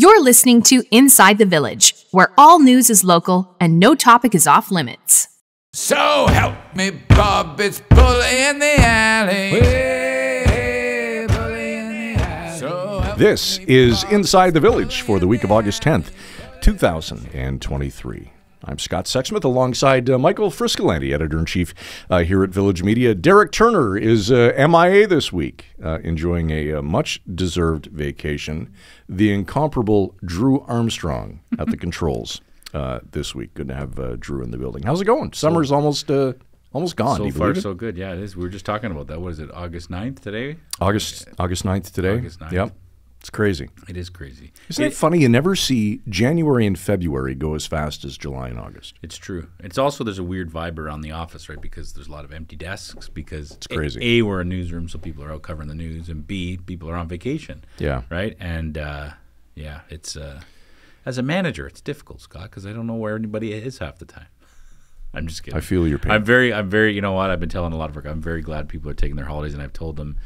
You're listening to Inside the Village, where all news is local and no topic is off limits. So help me, Bob, it's bully in the alley. Hey, bully in the alley. So This me, is Bob, Inside the Village for the week of August 10th, 2023. I'm Scott Sexsmith alongside uh, Michael Friscolanti, editor in chief uh, here at Village Media. Derek Turner is uh, MIA this week, uh, enjoying a, uh much deserved vacation. The incomparable Drew Armstrong at the controls uh, this week. Good to have uh, Drew in the building. How's it going? Summer's almost uh, almost gone. So far, so good. Yeah, it is. We were just talking about that. What is it? August 9th today? August August 9th today. August 9th. Yep, it's crazy. It is crazy. Isn't it funny? You never see January and February go as fast as July and August. It's true. It's also there's a weird vibe around the office, right? Because there's a lot of empty desks. Because it's crazy. A, we're a newsroom, so people are out covering the news, and B, people are on vacation. Yeah. Right. And uh, yeah, it's uh, as a manager, it's difficult, Scott, because I don't know where anybody is half the time. I'm just kidding. I feel your pain. I'm very, I'm very. You know what? I've been telling a lot of work. I'm very glad people are taking their holidays, and I've told them,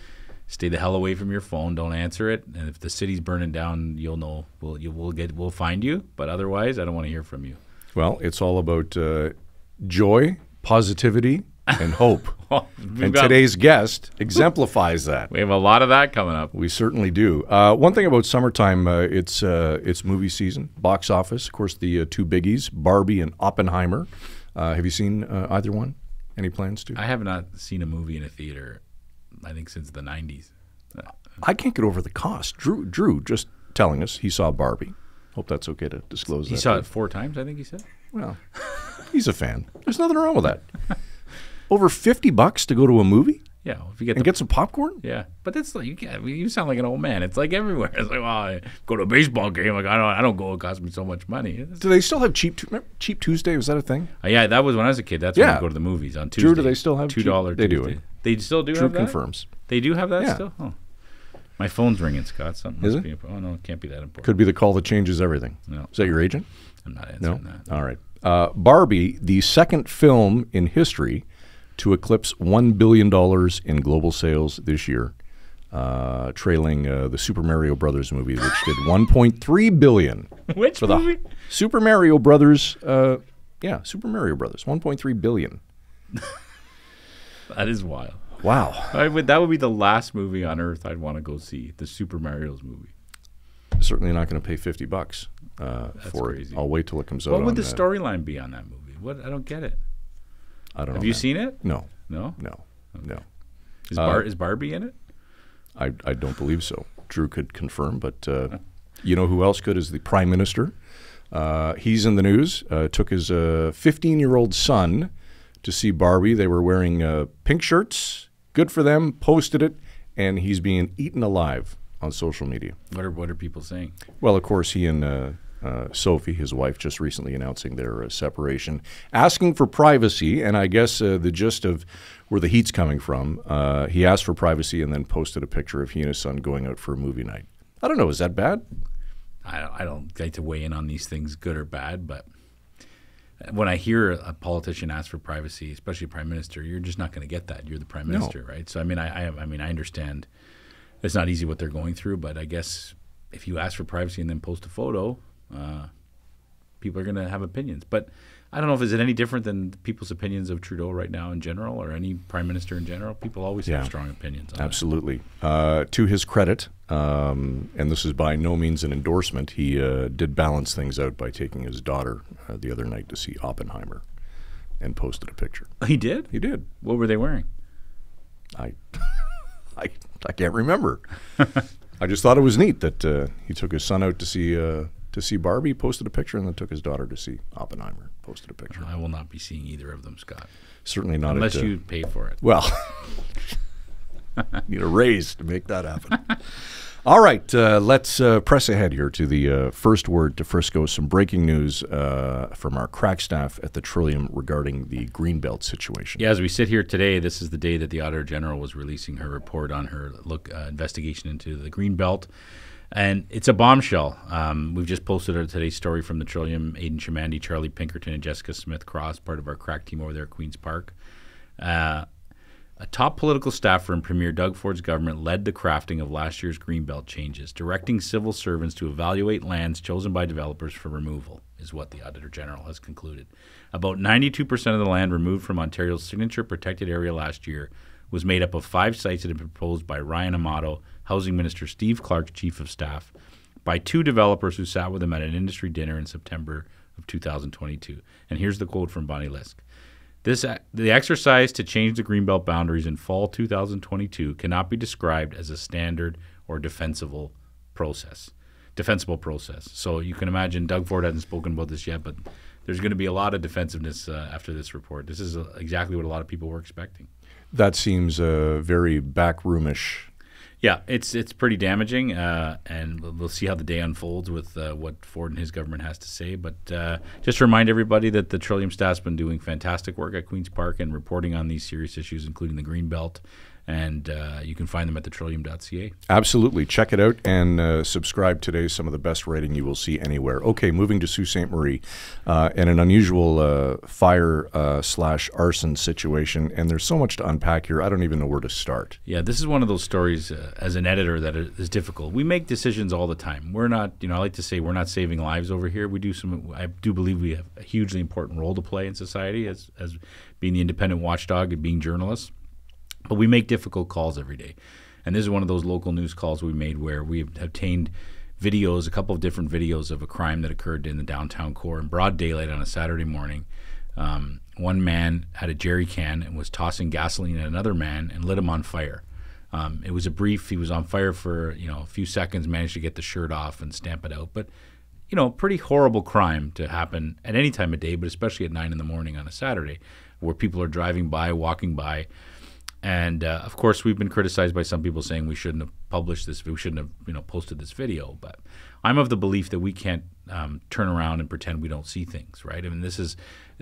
stay the hell away from your phone. Don't answer it. And if the city's burning down, you'll know. We'll, you, we'll get, we'll find you. But otherwise, I don't want to hear from you. Well, it's all about uh, joy, positivity, and hope. Well, and got- today's guest exemplifies that. we have a lot of that coming up. We certainly do. Uh, one thing about summertime, uh, it's uh, it's movie season, box office. Of course, the uh, two biggies, Barbie and Oppenheimer. Uh, have you seen uh, either one? Any plans to? I have not seen a movie in a theater, I think, since the '90s. I can't get over the cost. Drew, Drew, just telling us he saw Barbie. Hope that's okay to disclose. He that saw it four times, I think he said. Well, he's a fan. There's nothing wrong with that. Over fifty bucks to go to a movie Yeah, if you get and the get some popcorn. yeah, but that's like you, get, I mean, you sound like an old man. It's like everywhere. It's like, well, I go to a baseball game. Like I don't, I don't go. It costs me so much money. It's- Do they still have cheap cheap Tuesday? Was that a thing? Uh, yeah, that was when I was a kid. That's when Yeah. I go to the movies on Tuesday. Drew, do they still have two dollar? they do Tuesday. They still do Drew have that. Drew confirms. They do have that Yeah. still. Oh. My phone's ringing, Scott. Something Is must it? be. Oh no, it can't be that important. Could be the call that changes everything. No. Is that your agent? I'm not No. answering that. All right. Uh, Barbie, the second film in history to eclipse one billion dollars in global sales this year, uh, trailing uh, the Super Mario Brothers movie, which did 1.3 billion. Which for the movie? Super Mario Brothers. Uh, yeah, Super Mario Brothers, 1.3 billion. That is wild. Wow. I would, that would be the last movie on earth I'd want to go see. The Super Mario's movie. Certainly not going to pay 50 bucks uh, for crazy. it. I'll wait till it comes out. What would the uh, storyline be on that movie? What I don't get it. I don't know. Have you man. seen it? No, No. no, no. Is, Uh, Bar- is Barbie in it? I, I don't believe so. Drew could confirm, but uh, you know who else could is the prime minister. Uh, he's in the news. Uh, took his 15 year old son to see Barbie. They were wearing uh, pink shirts. Good for them. Posted it, and he's being eaten alive on social media. What are what are people saying? Well, of course, he and uh, uh, Sophie, his wife, just recently announcing their uh, separation, asking for privacy. And I guess uh, the gist of where the heat's coming from, uh, he asked for privacy and then posted a picture of he and his son going out for a movie night. I don't know. Is that bad? I don't, I don't like to weigh in on these things, good or bad, but when I hear a politician ask for privacy, especially a prime minister, you're just not going to get that. You're the prime No. minister, right? So I mean, I, I I mean, I understand it's not easy what they're going through, but I guess if you ask for privacy and then post a photo, uh, people are going to have opinions. But I don't know if is it any different than people's opinions of Trudeau right now in general, or any prime minister in general. People always Yeah. have strong opinions. On that. Absolutely. Uh, to his credit, um, and this is by no means an endorsement, he uh, did balance things out by taking his daughter uh, the other night to see Oppenheimer and posted a picture. He did. He did. What were they wearing? I, I, I can't remember. I just thought it was neat that uh, he took his son out to see uh, to see Barbie, posted a picture, and then took his daughter to see Oppenheimer, posted a picture. I will not be seeing either of them, Scott, Certainly not unless you pay for it. Well, need a raise to make that happen. All right, uh, let's uh, press ahead here to the uh, first word to Frisco. Some breaking news uh, from our crack staff at the Trillium regarding the Greenbelt situation. Yeah, as we sit here today, this is the day that the Auditor General was releasing her report on her look uh, investigation into the Green Belt. And it's a bombshell. Um, we've just posted a today's story from the Trillium. Aidan Chamandy, Charlie Pinkerton, and Jessica Smith Cross, part of our crack team over there at Queen's Park. Uh, A top political staffer in Premier Doug Ford's government led the crafting of last year's Greenbelt changes, directing civil servants to evaluate lands chosen by developers for removal, is what the Auditor General has concluded. About 92% of the land removed from Ontario's signature protected area last year was made up of five sites that had been proposed by Ryan Amato, Housing Minister Steve Clark's Chief of Staff, by two developers who sat with him at an industry dinner in September of 2022. And here's the quote from Bonnie Lysyk. This the exercise to change the greenbelt boundaries in fall 2022 cannot be described as a standard or defensible process. Defensible process. So you can imagine Doug Ford hasn't spoken about this yet, but there's going to be a lot of defensiveness uh, after this report. This is uh, exactly what a lot of people were expecting. That seems uh, very backroomish yeah, it's it's pretty damaging, uh, and we'll see how the day unfolds with uh, what Ford and his government has to say. But uh, just to remind everybody that the Trillium staff's been doing fantastic work at Queens Park and reporting on these serious issues, including the green belt and uh, you can find them at thetrillium.ca. Absolutely. Check it out and uh, subscribe today. Some of the best writing you will see anywhere. Okay, moving to Sault Ste. Marie uh, and an unusual uh, fire uh, slash arson situation. And there's so much to unpack here. I don't even know where to start. Yeah, this is one of those stories uh, as an editor that is difficult. We make decisions all the time. We're not, you know, I like to say we're not saving lives over here. We do some, I do believe we have a hugely important role to play in society as, as being the independent watchdog and being journalists. But we make difficult calls every day. And this is one of those local news calls we made where we obtained videos, a couple of different videos of a crime that occurred in the downtown core in broad daylight on a Saturday morning. Um, one man had a jerry can and was tossing gasoline at another man and lit him on fire. Um, it was a brief. He was on fire for you know a few seconds, managed to get the shirt off and stamp it out. But you know, pretty horrible crime to happen at any time of day, but especially at nine in the morning on a Saturday, where people are driving by, walking by. And uh, of course, we've been criticized by some people saying we shouldn't have published this, we shouldn't have you know posted this video. But I'm of the belief that we can't um, turn around and pretend we don't see things, right? I mean, this is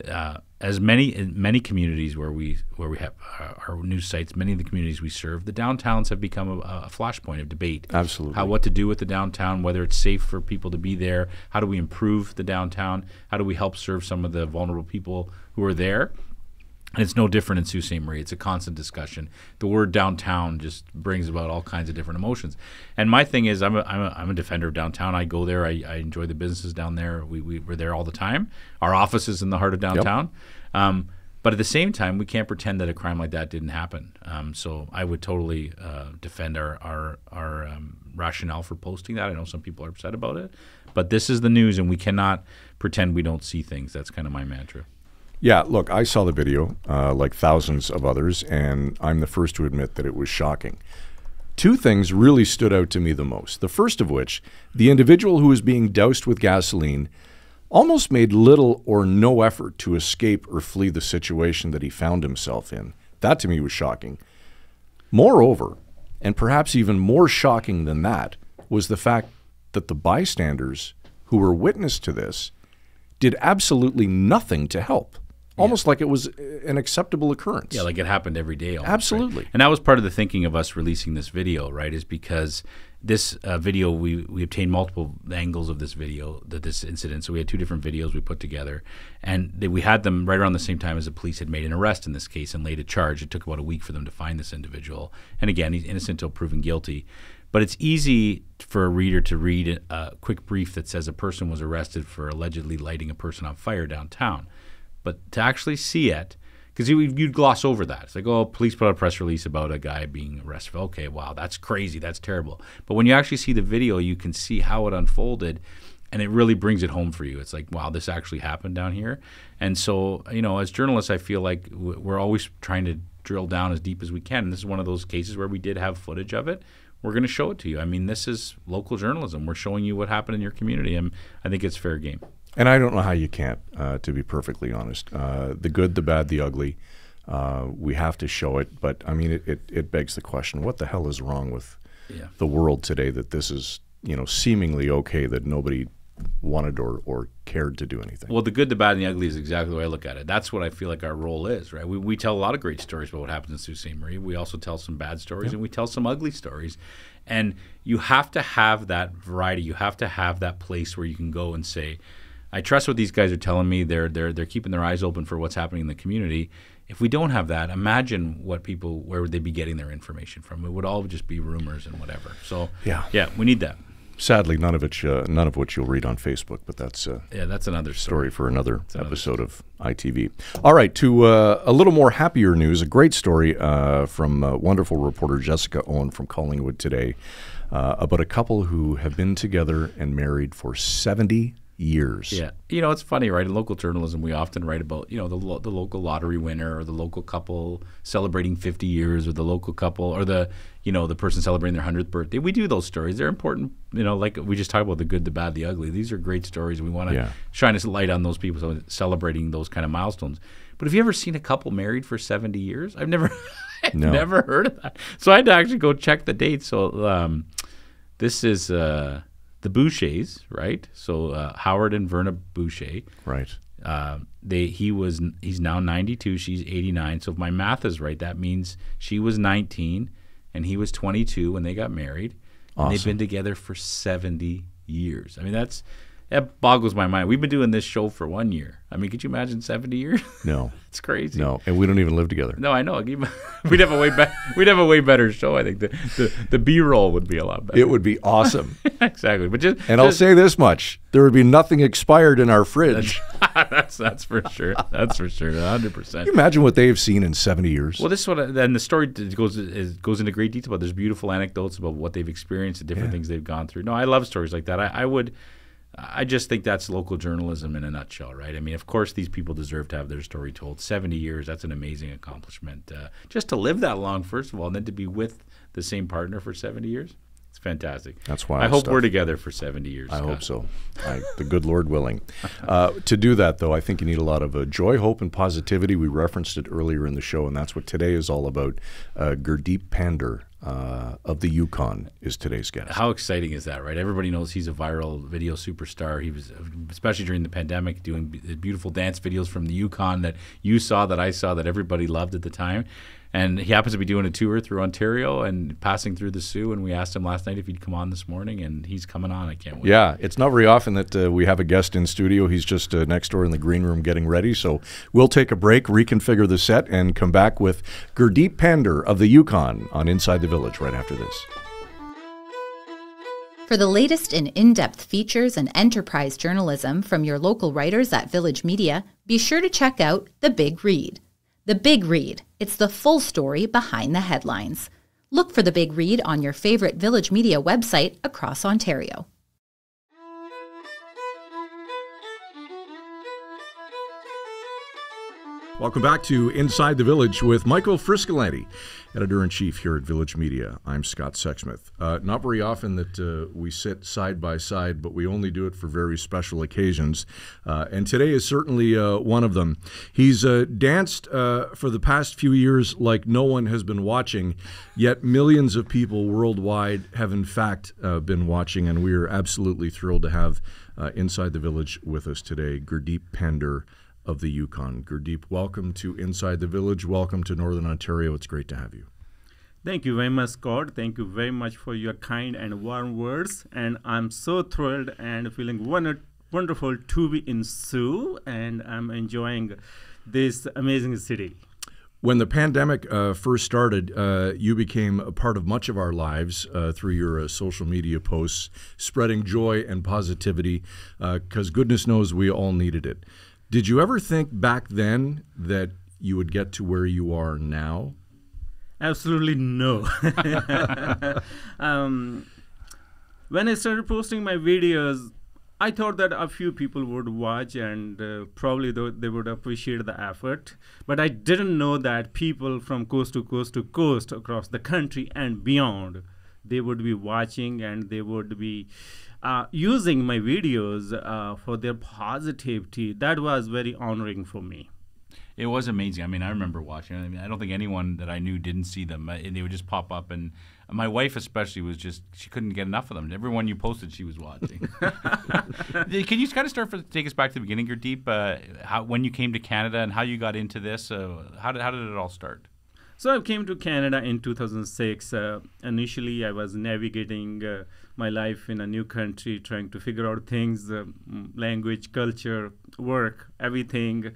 uh, as many in many communities where we where we have uh, our news sites, many of the communities we serve, the downtowns have become a, a flashpoint of debate. Absolutely, how what to do with the downtown, whether it's safe for people to be there, how do we improve the downtown, how do we help serve some of the vulnerable people who are there and it's no different in Sault Ste. Marie. It's a constant discussion. The word downtown just brings about all kinds of different emotions. And my thing is, I'm a, I'm a, I'm a defender of downtown. I go there. I, I enjoy the businesses down there. We, we, we're there all the time. Our office is in the heart of downtown. Yep. Um, but at the same time, we can't pretend that a crime like that didn't happen. Um, so I would totally uh, defend our, our, our um, rationale for posting that. I know some people are upset about it. But this is the news, and we cannot pretend we don't see things. That's kind of my mantra. Yeah, look, I saw the video, uh, like thousands of others, and I'm the first to admit that it was shocking. Two things really stood out to me the most. The first of which, the individual who was being doused with gasoline almost made little or no effort to escape or flee the situation that he found himself in. That to me was shocking. Moreover, and perhaps even more shocking than that, was the fact that the bystanders who were witness to this did absolutely nothing to help almost like it was an acceptable occurrence. Yeah, like it happened every day. Almost, Absolutely. Right? And that was part of the thinking of us releasing this video, right? Is because this uh, video we we obtained multiple angles of this video, that this incident. So we had two different videos we put together, and they, we had them right around the same time as the police had made an arrest in this case and laid a charge. It took about a week for them to find this individual, and again, he's innocent until proven guilty. But it's easy for a reader to read a quick brief that says a person was arrested for allegedly lighting a person on fire downtown. But to actually see it, because you, would gloss over that. It's like, oh, police put out a press release about a guy being arrested. Okay, wow, that's crazy. That's terrible. But when you actually see the video, you can see how it unfolded, and it really brings it home for you. It's like, wow, this actually happened down here. And so, you know, as journalists, I feel like we're always trying to drill down as deep as we can. And this is one of those cases where we did have footage of it. We're going to show it to you. I mean, this is local journalism. We're showing you what happened in your community, and I think it's fair game. And I don't know how you can't, uh, to be perfectly honest. Uh, the good, the bad, the ugly. Uh, we have to show it, but I mean, it, it, it, begs the question: What the hell is wrong with yeah. the world today that this is, you know, seemingly okay that nobody wanted or, or cared to do anything? Well, the good, the bad, and the ugly is exactly the way I look at it. That's what I feel like our role is, right? We, we tell a lot of great stories about what happens in Sault Ste. Marie. We also tell some bad stories, and we tell some ugly stories. And you have to have that variety. You have to have that place where you can go and say, I trust what these guys are telling me. They're they're they're keeping their eyes open for what's happening in the community. If we don't have that, imagine what people where would they be getting their information from? It would all just be rumors and whatever. So Yeah. yeah, we need that. Sadly, none of it, uh, none of which you'll read on Facebook, but that's uh, Yeah, that's another story. story for another episode of ITV. All right, to uh, a little more happier news, a great story uh, from uh, wonderful reporter Jessica Owen from Collingwood today uh, about a couple who have been together and married for 70 years. Yeah, you know it's funny, right? In local journalism, we often write about you know the lo- the local lottery winner or the local couple celebrating 50 years, or the local couple or the you know the person celebrating their hundredth birthday. We do those stories; they're important. You know, like we just talked about the good, the bad, the ugly. These are great stories. We want to Yeah. shine a light on those people so celebrating those kind of milestones. But have you ever seen a couple married for 70 years? I've never, I've No. never heard of that. So I had to actually go check the dates. So um, this is uh, the Bouchers, right? So uh, Howard and Verna Boucher. Right. Uh, they he was he's now 92. She's 89. So if my math is right, that means she was 19 and he was 22 when they got married. And they've been together for 70 years. I mean, that's that boggles my mind. We've been doing this show for one year. I mean, could you imagine 70 years? No, it's crazy. no, and we don't even live together. No, I know. We'd have a way better. We'd have a way better show. I think the the, the B roll would be a lot better. It would be awesome. exactly. But just and I'll say this much there would be nothing expired in our fridge. that's that's for sure. That's for sure. hundred percent. You imagine what they've seen in 70 years? Well, this is what I- then the story goes is, goes into great detail. But there's beautiful anecdotes about what they've experienced, the different things they've gone through. No, I love stories like that. I, I would, I just think that's local journalism in a nutshell, right? I mean, of course, these people deserve to have their story told. Seventy years, that's an amazing accomplishment. Uh, just to live that long, first of all, and then to be with the same partner for seventy years, it's fantastic. That's why I hope stuff. we're together for seventy years. I Scott. hope so. I, the good Lord willing. Uh, to do that, though, I think you need a lot of uh, joy, hope, and positivity. We referenced it earlier in the show, and that's what today is all about. Uh, Gurdeep Pandher uh, of the Yukon is today's guest. How exciting is that, right? Everybody knows he's a viral video superstar. He was, especially during the pandemic, doing b- beautiful dance videos from the Yukon that you saw, that I saw, that everybody loved at the time. And he happens to be doing a tour through Ontario and passing through the Soo. And we asked him last night if he'd come on this morning, and he's coming on. I can't wait. Yeah, it's not very often that uh, we have a guest in studio. He's just uh, next door in the green room getting ready. So we'll take a break, reconfigure the set, and come back with Gurdeep Pandher of the Yukon on Inside the Village right after this. For the latest in in depth features and enterprise journalism from your local writers at Village Media, be sure to check out The Big Read. The Big Read, it's the full story behind the headlines. Look for The Big Read on your favorite Village Media website across Ontario. Welcome back to Inside the Village with Michael Friscolanti, editor in chief here at Village Media. I'm Scott Sexsmith. Uh, not very often that uh, we sit side by side, but we only do it for very special occasions. Uh, and today is certainly uh, one of them. He's uh, danced uh, for the past few years like no one has been watching, yet millions of people worldwide have, in fact, been watching. And we are absolutely thrilled to have Inside the Village with us today, Gurdeep Pandher of the Yukon. Gurdeep, welcome to Inside the Village. Welcome to Northern Ontario. It's great to have you. Thank you very much, Scott. Thank you very much for your kind and warm words. And I'm so thrilled and feeling wonder- wonderful to be in Soo, and I'm enjoying this amazing city. When the pandemic uh, first started, uh, you became a part of much of our lives uh, through your uh, social media posts, spreading joy and positivity, because goodness knows we all needed it. Did you ever think back then that you would get to where you are now? Absolutely no. um, when I started posting my videos, I thought that a few people would watch and uh, probably tho- they would appreciate the effort. But I didn't know that people from coast to coast to coast across the country and beyond, they would be watching and they would be uh, using my videos uh, for their positivity. That was very honoring for me. It was amazing. I mean, I remember watching. I mean, I don't think anyone that I knew didn't see them. Uh, They would just pop up, and my wife especially was just she couldn't get enough of them. Everyone you posted, she was watching. Can you kind of start for take us back to the beginning, Gurdeep? Uh, how when you came to Canada and how you got into this? Uh, how did how did it all start? So I came to Canada in 2006. Uh, initially, I was navigating uh, my life in a new country, trying to figure out things, uh, language, culture, work, everything,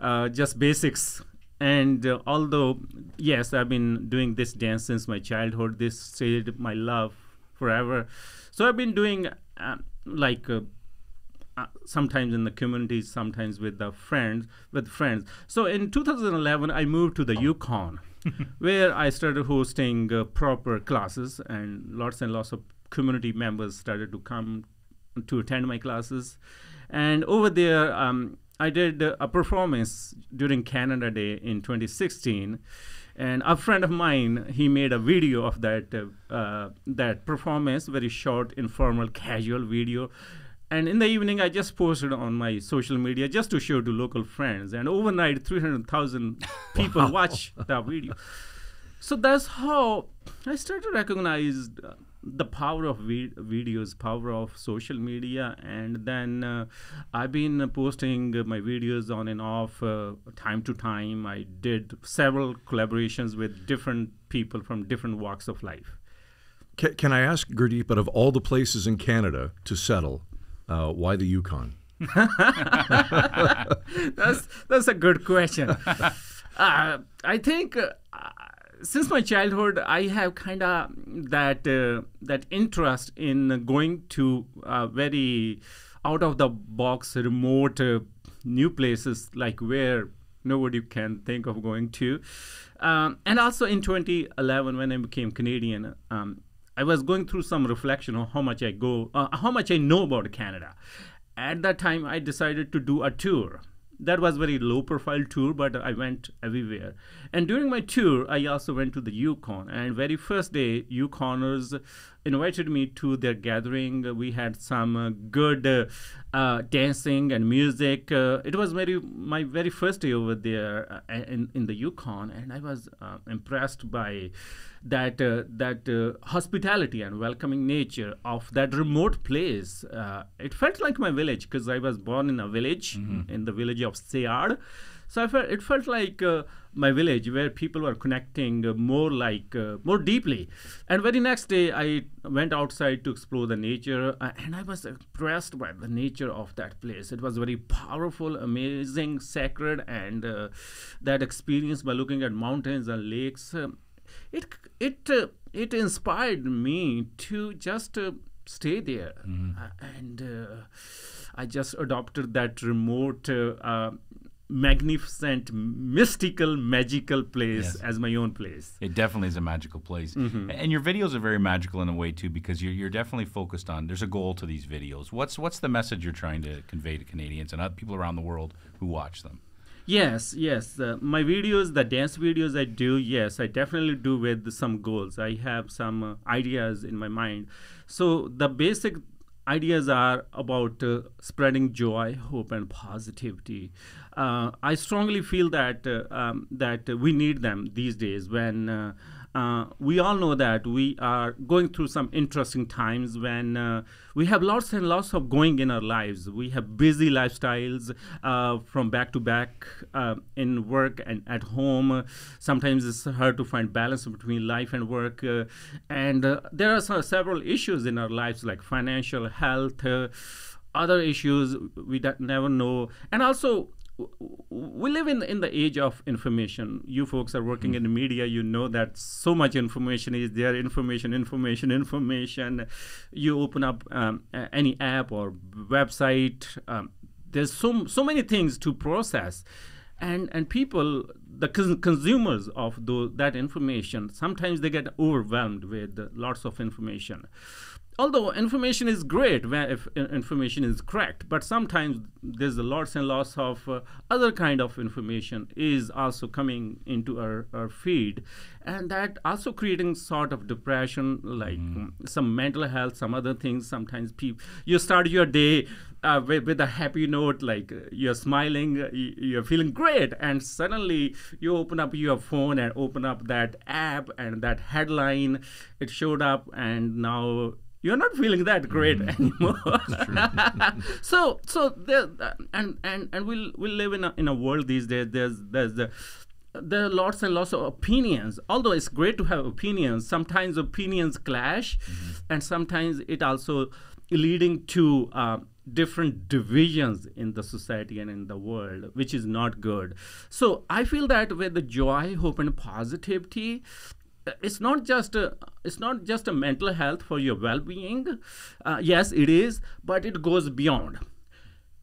uh, just basics. And uh, although, yes, I've been doing this dance since my childhood, this stayed my love forever. So I've been doing uh, like uh, uh, sometimes in the community, sometimes with the friends, with friends. So in 2011, I moved to the Yukon, where I started hosting uh, proper classes, and lots and lots of community members started to come to attend my classes. And over there, um, I did a performance during Canada Day in 2016 and a friend of mine he made a video of that uh, that performance very short informal casual video and in the evening i just posted on my social media just to show to local friends and overnight 300000 people Wow. watch that video so that's how i started to recognize uh, the power of vi- videos power of social media and then uh, i've been posting my videos on and off uh, time to time i did several collaborations with different people from different walks of life Can, can I ask, Gurdeep, but of all the places in Canada to settle, uh, why the Yukon? that's that's a good question. uh, I think uh, since my childhood, I have kind of that uh, that interest in going to uh, very out of the box, remote, uh, new places like where nobody can think of going to. Um, and also in 2011, when I became Canadian, um, I was going through some reflection on how much I go, uh, how much I know about Canada. At that time, I decided to do a tour. That was very low profile tour, but I went everywhere. And during my tour, I also went to the Yukon. And very first day, Yukoners invited me to their gathering. We had some uh, good uh, uh, dancing and music. It was very my very first day over there in in the Yukon, and I was uh, impressed by that uh, that uh, hospitality and welcoming nature of that remote place. Uh, it felt like my village because I was born in a village in the village of Sead. So I felt, it felt like uh, my village where people were connecting uh, more like uh, more deeply. And very next day I went outside to explore the nature uh, and I was impressed by the nature of that place. It was very powerful, amazing, sacred, and uh, that experience by looking at mountains and lakes. um, it it uh, it inspired me to just uh, stay there Uh, and uh, i just adopted that remote uh, uh, magnificent mystical magical place Yes. as my own place It definitely is a magical place. And your videos are very magical in a way too because you're, you're definitely focused on there's a goal to these videos. What's what's the message you're trying to convey to Canadians and other people around the world who watch them? Yes, yes. Uh, my videos, the dance videos I do, yes, I definitely do with some goals. I have some uh, ideas in my mind. So the basic ideas are about uh, spreading joy, hope, and positivity. Uh, I strongly feel that uh, um, that uh, we need them these days when. Uh, we all know that we are going through some interesting times when uh, we have lots and lots of going in our lives. We have busy lifestyles uh, from back to back uh, in work and at home. Sometimes it's hard to find balance between life and work. Uh, and uh, there are some, several issues in our lives like financial health. Other issues we never know and also we live in in the age of information. You folks are working in the media. You know that so much information is there. Information information information. You open up um, any app or website. Um, there's so so many things to process. And and people the cons- consumers of tho- that information sometimes they get overwhelmed with lots of information although information is great where if information is correct but sometimes there's a lots and lots of uh, other kind of information is also coming into our, our feed. And that also creating sort of depression like mm, some mental health some other things. Sometimes people you start your day uh, with, with a happy note like uh, you're smiling uh, you're feeling great and suddenly you open up your phone and open up that app and that headline. It showed up and now you're not feeling that great anymore. so so there and and and we'll we live in a in a world these days. There's there's the there are lots and lots of opinions. Although it's great to have opinions, sometimes opinions clash, and sometimes it also leading to uh, different divisions in the society and in the world, which is not good. So I feel that with the joy, hope, and positivity, it's not just a, it's not just a mental health for your well-being. Uh, yes, it is, but it goes beyond.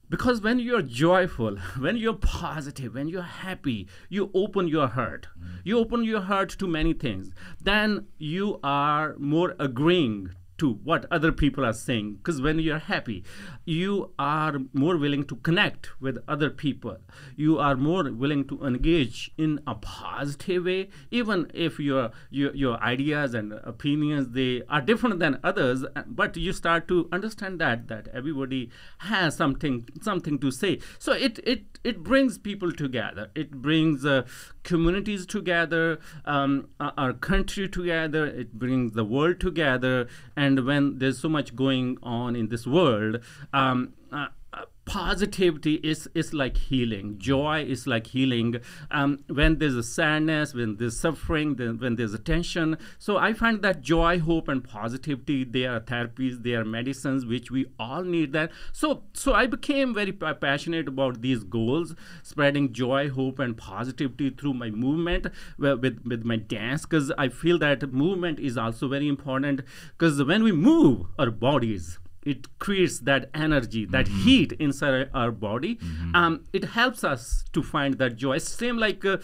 Because when you're joyful when you're positive when you're happy you open your heart. You open your heart to many things. Then you are more agreeing to what other people are saying. Because when you're happy you are more willing to connect with other people. You are more willing to engage in a positive way even if your your, your ideas and opinions they are different than others. But you start to understand that that everybody has something something to say. So it it it brings people together. It brings uh, communities together um, our country together. It brings the world together. And when there's so much going on in this world um, uh, positivity is is like healing. Joy is like healing. Um, when there's a sadness when there's suffering then when there's a tension so i find that joy hope and positivity they are therapies they are medicines which we all need that. So so i became very pa- passionate about these goals spreading joy hope and positivity through my movement with, with my dance because i feel that movement is also very important. Because when we move our bodies it creates that energy, that Mm-hmm. heat inside our body. Um, it helps us to find that joy. Same like uh,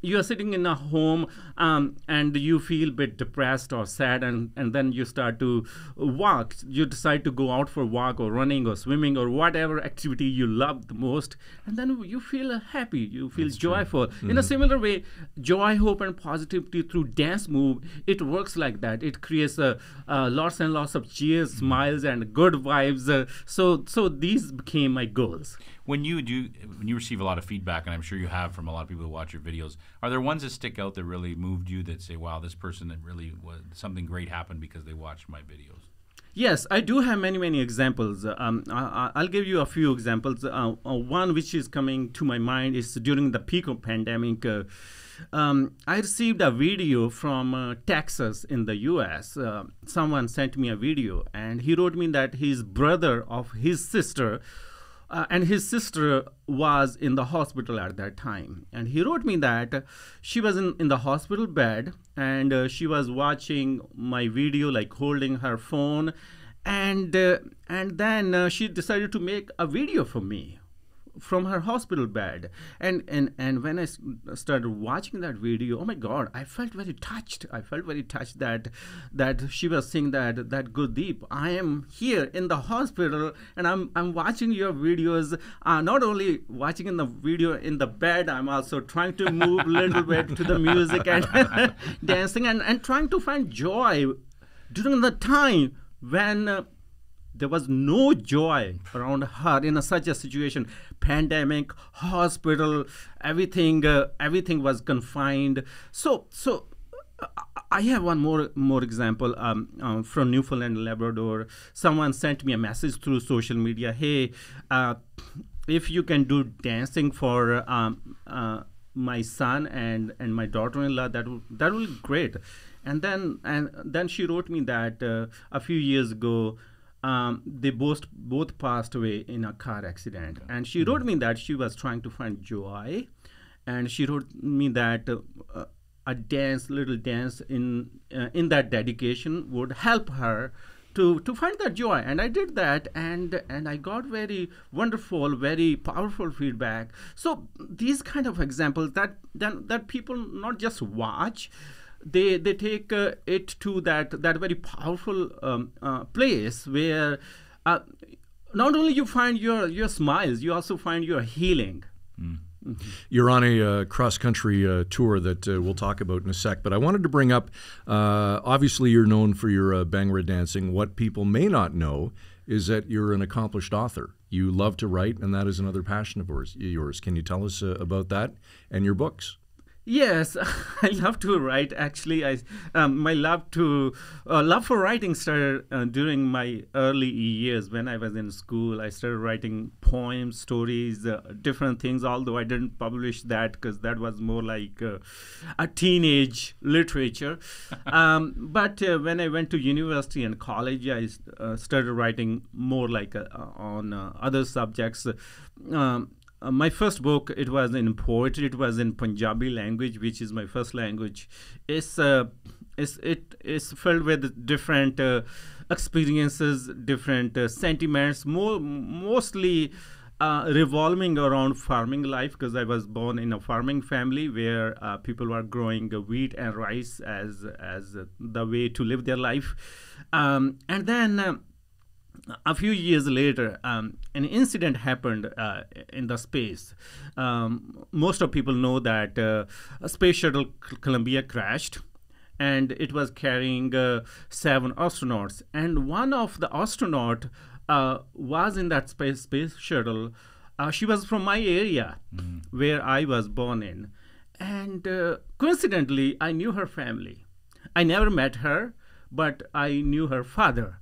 you are sitting in a home um, and you feel a bit depressed or sad, and, and then you start to walk. You decide to go out for a walk or running or swimming or whatever activity you love the most, and then you feel happy. You feel joyful. In Mm-hmm. a similar way, joy, hope, and positivity through dance move, it works like that. It creates uh, uh, lots and lots of cheers, Mm-hmm. smiles, and good vibes. Uh, so, so these became my goals. When you do, when you receive a lot of feedback, and I'm sure you have from a lot of people who watch your videos, are there ones that stick out that really moved you? That say, "Wow, this person that really was something great happened because they watched my videos." Yes, I do have many, many examples. Um, I, I- I'll give you a few examples. Uh, uh, one which is coming to my mind is during the peak of pandemic. Uh, um, I received a video from uh, Texas in the U.S. Uh, someone sent me a video, and he wrote me that his brother of his sister uh, and his sister was in the hospital at that time. And he wrote me that she was in, in the hospital bed and uh, she was watching my video like holding her phone. And uh, and then uh, she decided to make a video for me from her hospital bed. And and and when i started watching that video oh my god i felt very touched. I felt very touched that that she was saying that that Gurdeep, i am here in the hospital and i'm i'm watching your videos. Uh, not only watching in the video in the bed i'm also trying to move a little bit to the music and dancing and and trying to find joy during the time when uh, there was no joy around her in a, such a situation pandemic hospital everything uh, everything was confined so so uh, I have one more more example um, um, from Newfoundland Labrador. Someone sent me a message through social media. Hey, uh, if you can do dancing for um, uh, my son and and my daughter-in-law, that will that will be great. And then and then she wrote me that uh, a few years ago um, they both both passed away in a car accident. And she wrote me that she was trying to find joy, and she wrote me that. Uh, a dance, little dance in uh, in that dedication would help her to to find that joy. And I did that, and and I got very wonderful, very powerful feedback. So these kind of examples that that, that people not just watch, they they take uh, it to that that very powerful um, uh, place where. Uh, not only you find your your smiles, you also find your healing. You're on a uh, cross country uh, tour that uh, we'll talk about in a sec, but I wanted to bring up uh, obviously, you're known for your uh, Bhangra dancing. What people may not know is that you're an accomplished author. You love to write, and that is another passion of yours. yours. Can you tell us uh, about that and your books? Yes, I love to write. Actually, I um, my love to uh, love for writing started uh, during my early years when I was in school. I started writing poems, stories, uh, different things. Although I didn't publish that because that was more like uh, a teenage literature. um, but uh, when I went to university and college, I uh, started writing more like on other subjects. Um, uh, my first book it was in poetry it was in punjabi language which is my first language. It's uh, it's it is filled with different uh, experiences different uh, sentiments more mostly uh, revolving around farming life because I was born in a farming family where uh, people were growing wheat and rice as as the way to live their life, um, and then a few years later, um, an incident happened uh, in the space. Um, most of people know that uh, a space shuttle Columbia crashed, and it was carrying uh, seven astronauts. And one of the astronaut uh, was in that space space shuttle. Uh, she was from my area, mm-hmm. where I was born in, and uh, coincidentally, I knew her family. I never met her, but I knew her father.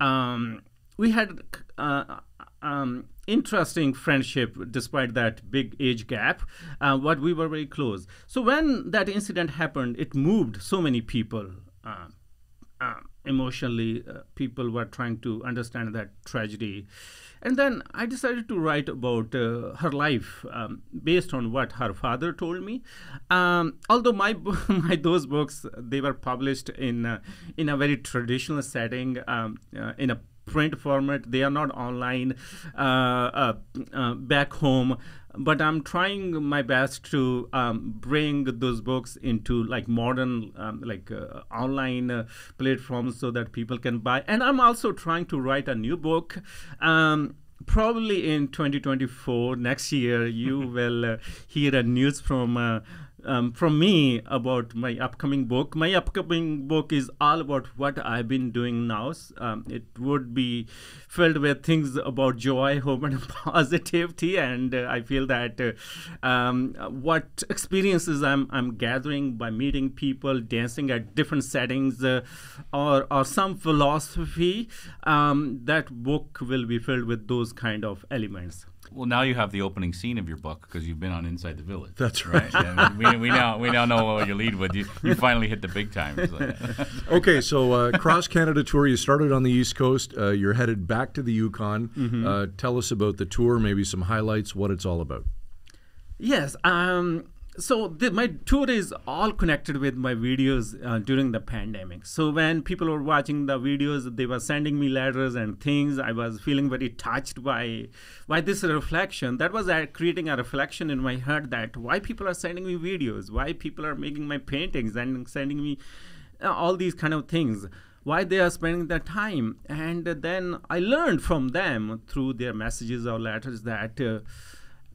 Um, we had uh, um, interesting friendship despite that big age gap uh, but we were very close. So when that incident happened it moved so many people uh, uh emotionally uh, people were trying to understand that tragedy. And then i decided to write about uh, her life um, based on what her father told me. Um, although my, my those books they were published in in a very traditional setting um, in a print format. They are not online uh, uh, uh, back home. But I'm trying my best to um, bring those books into like modern, um, like uh, online uh, platforms so that people can buy. And I'm also trying to write a new book. Um, probably in 2024 next year you will uh, hear a news from uh, um, from me about my upcoming book. My upcoming book is all about what I've been doing now. Um, it would be filled with things about joy, hope, and positivity. And uh, I feel that uh, um, what experiences I'm, I'm gathering by meeting people, dancing at different settings, uh, or, or some philosophy, um, that book will be filled with those kind of elements. Well, now you have the opening scene of your book because you've been on Inside the Village. That's right. right? we, we now we now know what you lead with. You, you finally hit the big time. So. okay, so uh, cross Canada tour. You started on the East Coast. Uh, you're headed back to the Yukon. Mm-hmm. Uh, tell us about the tour. Maybe some highlights. What it's all about. Yes. Um, so my tour is all connected with my videos uh, during the pandemic. So when people were watching the videos they were sending me letters and things. I was feeling very touched by by this reflection. That was uh, creating a reflection in my heart that why people are sending me videos why people are making my paintings and sending me uh, all these kind of things why they are spending their time. And then i learned from them through their messages or letters that uh,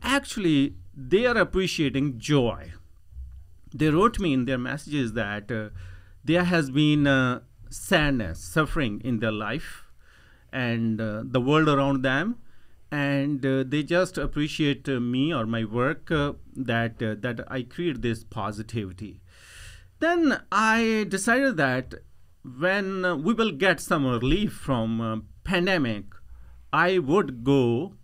actually they are appreciating joy. They wrote me in their messages that uh, there has been uh, sadness, suffering in their life and uh, the world around them, and uh, they just appreciate uh, me or my work uh, that that I create this positivity. Then I decided that when we will get some relief from pandemic, I would go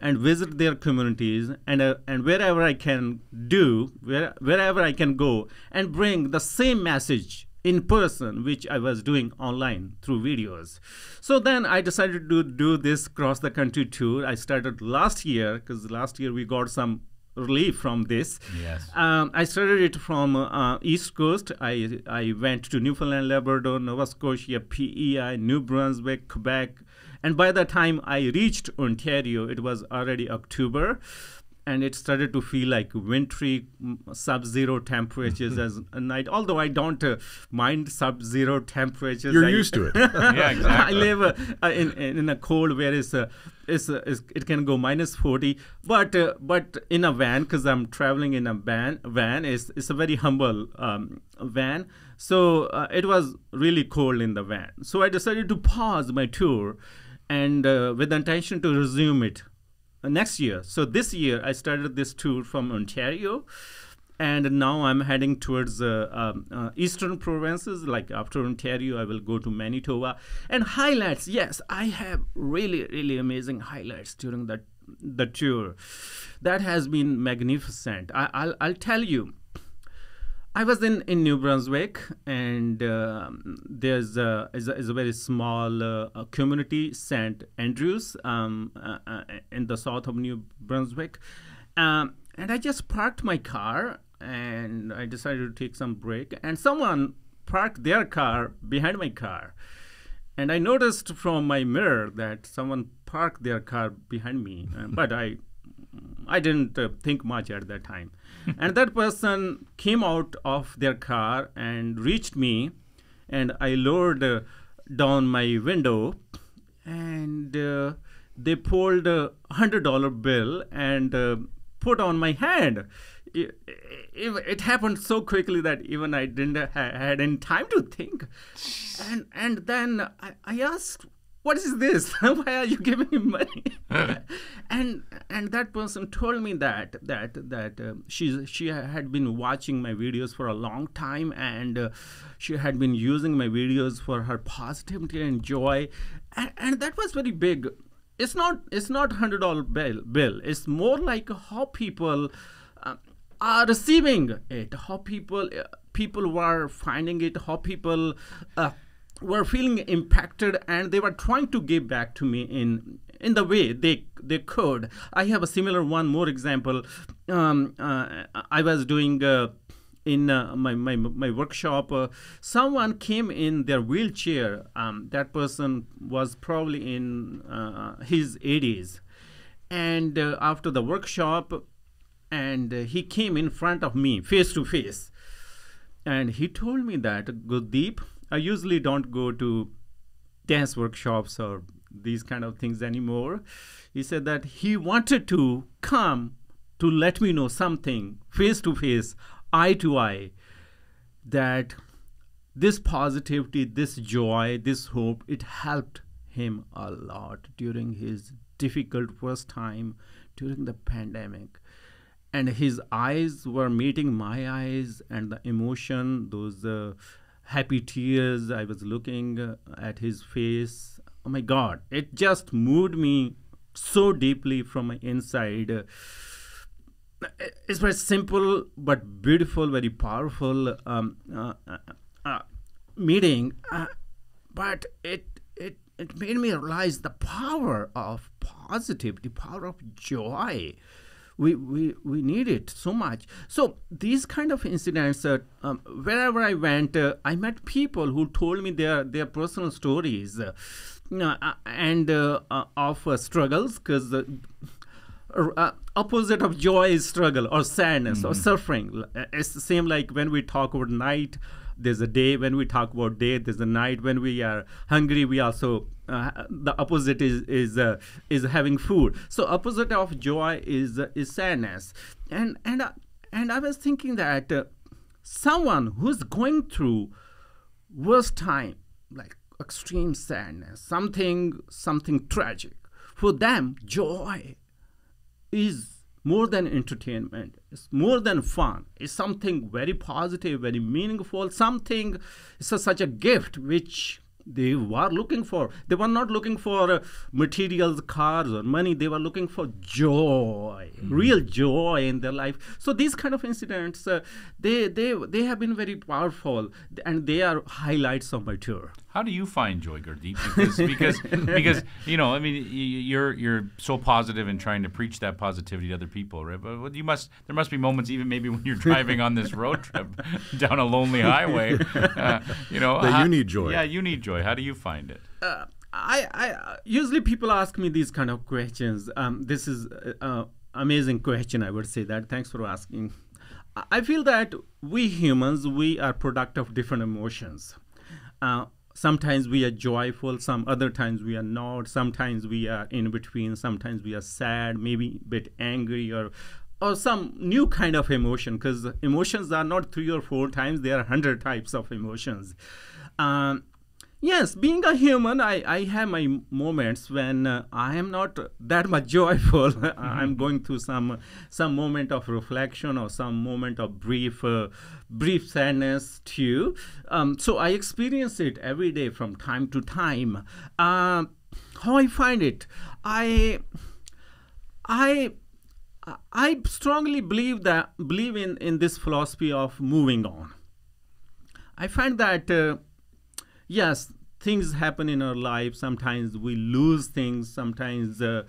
and visit their communities and uh, and wherever I can do where, wherever I can go and bring the same message in person which I was doing online through videos. So then I decided to do this cross the country tour. I started last year because last year we got some relief from this. Yes. Um, I started it from uh, East Coast. I I went to Newfoundland, Labrador, Nova Scotia, PEI, New Brunswick, Quebec, and by the time I reached Ontario, it was already October and it started to feel like wintry sub-zero temperatures as a night. Although i don't uh, mind sub-zero temperatures you're I, used to it. Yeah exactly. i live uh, in, in a cold where it's, uh, it's, uh, it's, it can go minus 40 but uh, but in a van because i'm traveling in a van van is it's a very humble um, van. So uh, it was really cold in the van. So i decided to pause my tour and uh, with the intention to resume it uh, next year. So this year I started this tour from Ontario, and now I'm heading towards uh, um, uh, eastern provinces. Like after Ontario, I will go to Manitoba. And highlights, yes, I have really, really amazing highlights during that the tour. That has been magnificent. I, I'll, I'll tell you. I was in, in New Brunswick, and uh, there's a, is a, is a very small uh, community, St. Andrews, um, uh, uh, in the south of New Brunswick. Um, and I just parked my car and I decided to take some break. And someone parked their car behind my car. And I noticed from my mirror that someone parked their car behind me, uh, but I, I didn't uh, think much at that time. and that person came out of their car and reached me, and I lowered uh, down my window, and uh, they pulled a hundred dollar bill and uh, put on my hand. It, it, it, happened so quickly that even I didn't ha- had any time to think. And and then I, I asked, "What is this? Why are you giving me money?" and and that person told me that that that uh, she she had been watching my videos for a long time and uh, she had been using my videos for her positivity and joy, and, and that was very big it's not it's not hundred dollar bill bill. It's more like how people uh, are receiving it, how people uh, people were finding it, how people uh, were feeling impacted, and they were trying to give back to me in in the way they they could. I have a similar one more example. Um, uh, I was doing uh, in uh, my, my, my workshop, uh, someone came in their wheelchair. Um, that person was probably in uh, his 80s. And uh, after the workshop, and he came in front of me face to face. And he told me that, Gurdeep, I usually don't go to dance workshops or these kind of things anymore. He said that he wanted to come to let me know something face to face eye to eye that this positivity, this joy, this hope, it helped him a lot during his difficult first time during the pandemic. And his eyes were meeting my eyes, and the emotion, those uh, happy tears, I was looking uh, at his face. Oh my God, it just moved me so deeply from my inside. It's very simple but beautiful, very powerful um, uh, uh, uh meeting, uh, but it it it made me realize the power of positivity, power of joy. We, we, we need it so much. So these kind of incidents, uh, um, wherever I went, uh, I met people who told me their their personal stories, and of struggles because uh, opposite of joy is struggle or sadness mm. or suffering. It's the same like when we talk about night. There's a day when we talk about day. There's a night when we are hungry. We also uh, the opposite is is uh, is having food. So opposite of joy is uh, is sadness. And and and I was thinking that uh, someone who's going through worst time like extreme sadness, something something tragic, for them joy is more than entertainment it's more than fun it's something very positive very meaningful something it's a, such a gift which they were looking for. They were not looking for uh, materials, cars, or money. They were looking for joy, mm-hmm. real joy in their life. So these kind of incidents, uh, they they they have been very powerful, and they are highlights of my tour. How do you find joy, Gurdeep? Because because, because you know, I mean, you're you're so positive and trying to preach that positivity to other people, right? But you must there must be moments, even maybe when you're driving on this road trip down a lonely highway, uh, you know, that you need joy. Yeah, you need joy. How do you find it? Uh, I, I usually people ask me these kind of questions. Um, this is an amazing question. I would say that. Thanks for asking. I feel that we humans we are product of different emotions. Uh, sometimes we are joyful some other times we are not. Sometimes we are in between sometimes we are sad maybe a bit angry or or some new kind of emotion because emotions are not three or four times there are hundred types of emotions. Um, yes, being a human, I, I have my moments when uh, I am not that much joyful. I'm going through some some moment of reflection or some moment of brief uh, brief sadness too. Um, so I experience it every day from time to time. Uh, how I find it, I I I strongly believe that believe in in this philosophy of moving on. I find that uh, yes, things happen in our life. Sometimes we lose things. Sometimes uh,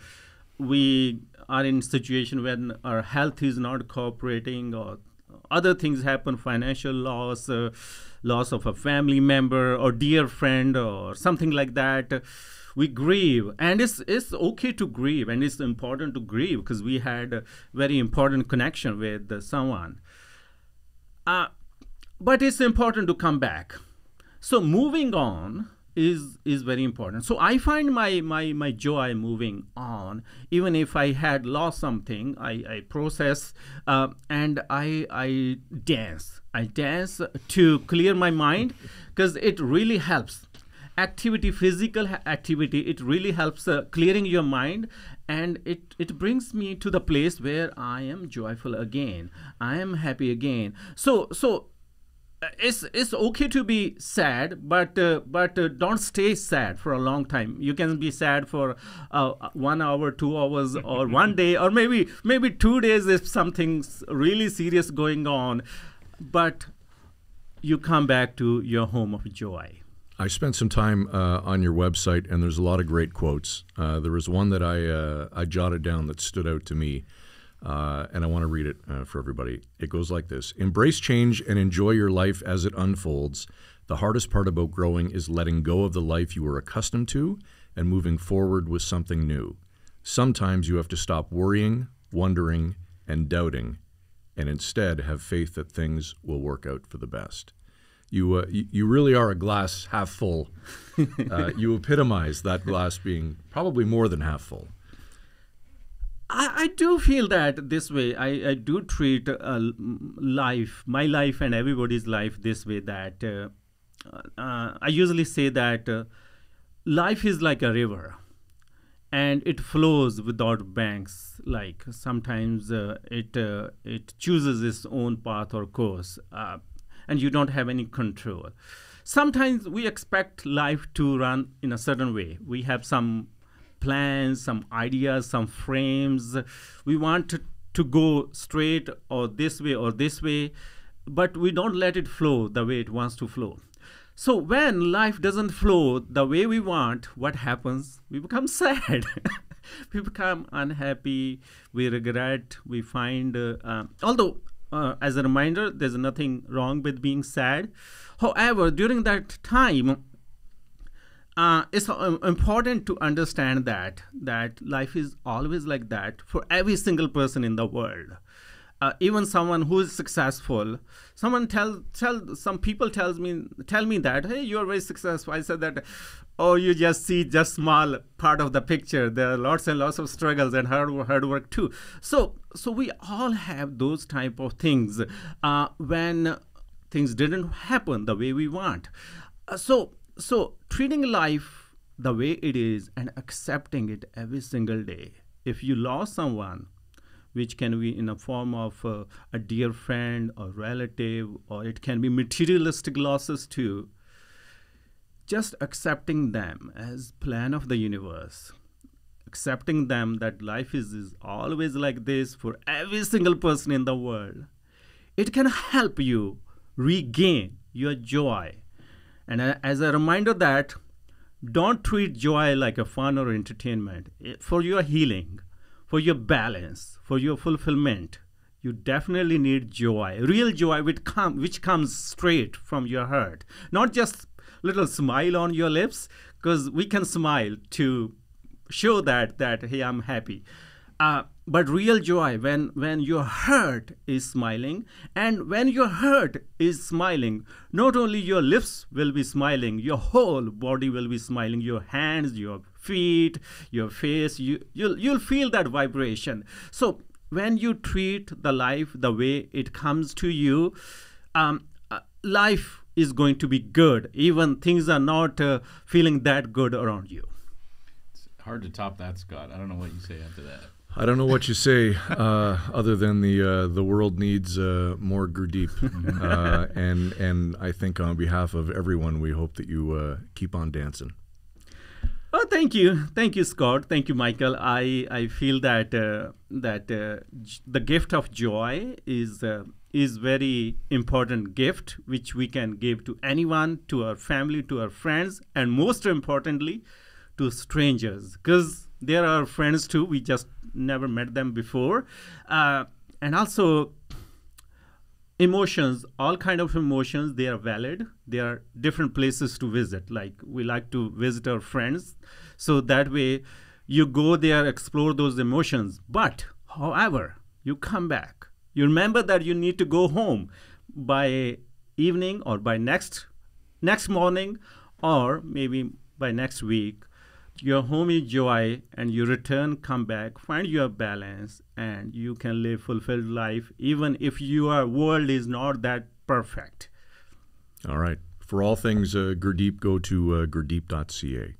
we are in situation when our health is not cooperating, or other things happen, financial loss, uh, loss of a family member or dear friend, or something like that. We grieve, and it's it's okay to grieve, and it's important to grieve because we had a very important connection with someone. Uh, but it's important to come back so moving on is is very important. So i find my my my joy moving on. Even if i had lost something i i process uh, and i i dance. I dance to clear my mind because it really helps. Activity physical activity it really helps uh, clearing your mind and it it brings me to the place where i am joyful again. I am happy again. So so it's it's okay to be sad, but uh, but uh, don't stay sad for a long time. You can be sad for uh, one hour, two hours, or one day, or maybe maybe two days if something's really serious going on, but you come back to your home of joy. I spent some time uh, on your website, and there's a lot of great quotes. Uh, there was one that I uh, I jotted down that stood out to me, uh, and I want to read it uh, for everybody. It goes like this: Embrace change and enjoy your life as it unfolds. The hardest part about growing is letting go of the life you were accustomed to and moving forward with something new. Sometimes you have to stop worrying, wondering, and doubting, and instead have faith that things will work out for the best you uh, you, you really are a glass half full. Uh, you epitomize that glass being probably more than half full. I, I do feel that this way. I, I do treat uh, life, my life, and everybody's life this way. That uh, uh, I usually say that uh, life is like a river, and it flows without banks. Like sometimes uh, it uh, it chooses its own path or course, and you don't have any control. Sometimes we expect life to run in a certain way. We have some plans, some ideas, some frames. We want to, to go straight or this way or this way, but we don't let it flow the way it wants to flow. So when life doesn't flow the way we want, what happens? We become sad. we become unhappy. We regret. We find, uh, uh, although uh, as a reminder, there's nothing wrong with being sad. However, during that time, uh, it's uh, important to understand that that life is always like that for every single person in the world. Uh, even someone who is successful, someone tell tell some people tells me tell me that hey you are very successful. I said that oh you just see just small part of the picture. There are lots and lots of struggles and hard hard work too. So so we all have those type of things uh, when things didn't happen the way we want. Uh, so so treating life the way it is and accepting it every single day. If you lost someone, which can be in a form of uh, a dear friend or relative, or it can be materialistic losses too, just accepting them as plan of the universe. Accepting them that life is, is always like this for every single person in the world. It can help you regain your joy and as a reminder that don't treat joy like a fun or entertainment. For your healing, for your balance, for your fulfillment, you definitely need joy, real joy which, come, which comes straight from your heart. Not just little smile on your lips, because we can smile to show that that hey, I'm happy. Uh, but real joy when when your heart is smiling and when your heart is smiling not only your lips will be smiling your whole body will be smiling your hands your feet your face you you'll, you'll feel that vibration so when you treat the life the way it comes to you um, uh, life is going to be good, even things are not uh, feeling that good around you. It's hard to top that, Scott. I don't know what you say after that. I don't know what you say uh, other than the uh, the world needs uh, more Gurdeep, uh, and and I think on behalf of everyone, we hope that you uh, keep on dancing. Oh, thank you, thank you, Scott. Thank you, Michael. I, I feel that uh, that uh, the gift of joy is uh, is very important gift which we can give to anyone, to our family, to our friends, and most importantly, to strangers, because there are friends too. We just never met them before, uh, and also emotions all kind of emotions they are valid. There are different places to visit. Like we like to visit our friends. So that way you go there explore those emotions. But however you come back. You remember that you need to go home by evening or by next next morning or maybe by next week your home is joy and you return come back find your balance and you can live fulfilled life even if your world is not that perfect All right. For all things uh, Gurdeep, go to uh, gurdeep.ca.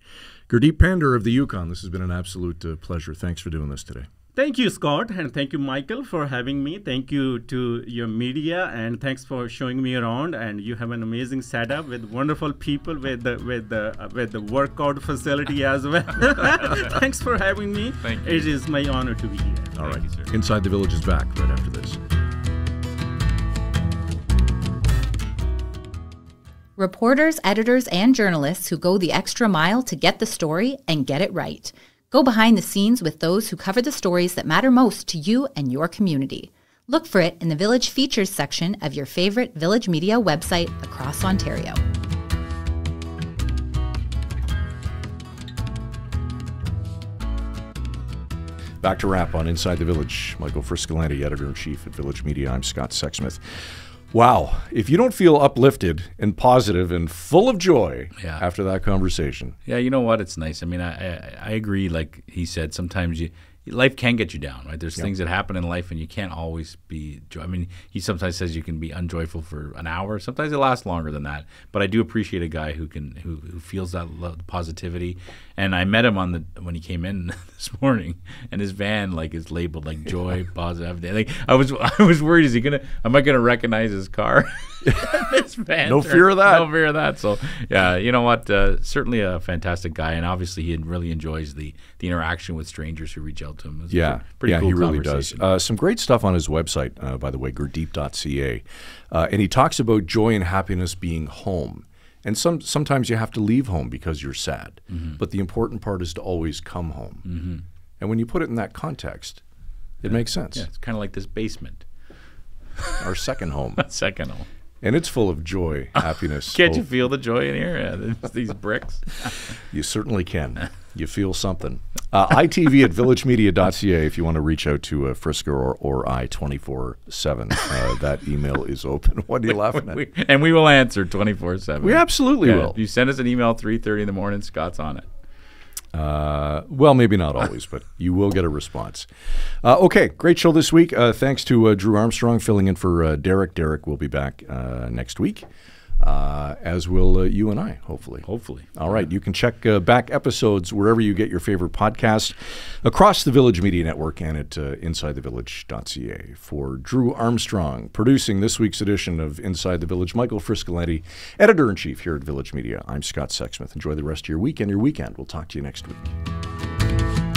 Gurdeep Pandher of the Yukon, this has been an absolute uh, pleasure. Thanks for doing this today. Thank you scott and thank you michael for having me thank you to your media and thanks for showing me around and you have an amazing setup with wonderful people with the with the uh, with the workout facility as well thanks for having me Thank you. it is my honor to be here All right. you, sir. Inside the Village is back right after this. Reporters, editors, and journalists who go the extra mile to get the story and get it right. Go behind the scenes with those who cover the stories that matter most to you and your community. Look for it in the Village Features section of your favorite Village Media website across Ontario. Back to wrap on Inside the Village. Michael Friscolanti, editor in chief at Village Media. I'm Scott Sexsmith. Wow. If you don't feel uplifted and positive and full of joy Yeah. after that conversation, Yeah, you know what? It's nice. I mean, I, I I agree. Like he said, sometimes you life can get you down, right? There's things that happen in life, and you can't always be. Joy. I mean, he sometimes says you can be unjoyful for an hour. Sometimes it lasts longer than that. But I do appreciate a guy who can who, who feels that lo- positivity. And I met him on the when he came in this morning, and his van like is labeled like joy, positive. Like I was I was worried, is he gonna? Am I gonna recognize his car? This van No fear of that. No fear of that. So yeah, you know what? Uh, certainly a fantastic guy, and obviously he really enjoys the the interaction with strangers who reach out to him. It's Yeah, pre- pretty yeah, cool he really does. Uh, some great stuff on his website, uh, by the way, gurdeep.ca, uh, and he talks about joy and happiness being home. And some sometimes you have to leave home because you're sad, Mm-hmm. but the important part is to always come home. And when you put it in that context, it makes sense. yeah, it's kind of like this basement. Our second home, Second home. And it's full of joy, happiness. Can't you feel the joy in here? Yeah, these bricks. You certainly can. You feel something. Uh, ITV at villagemedia.ca if you want to reach out to uh, Frisco or, or I 24 7. Uh, that email is open. What are you laughing at? We- and we will answer 24 7. We absolutely Yeah, will. If you send us an email 3.30 in the morning, Scott's on it. Uh, well, maybe not always, but you will get a response. Uh, okay, great show this week. Uh, thanks to uh, Drew Armstrong filling in for uh, Derek. Derek will be back uh, next week, uh, as will uh, you and I, hopefully. Hopefully. All right, you can check uh, back episodes wherever you get your favorite podcast across the Village Media Network and at uh, InsideTheVillage.ca. For Drew Armstrong, producing this week's edition of Inside the Village, Michael Friscolanti, editor in chief here at Village Media. I'm Scott Sexsmith. Enjoy the rest of your week and your weekend. We'll talk to you next week.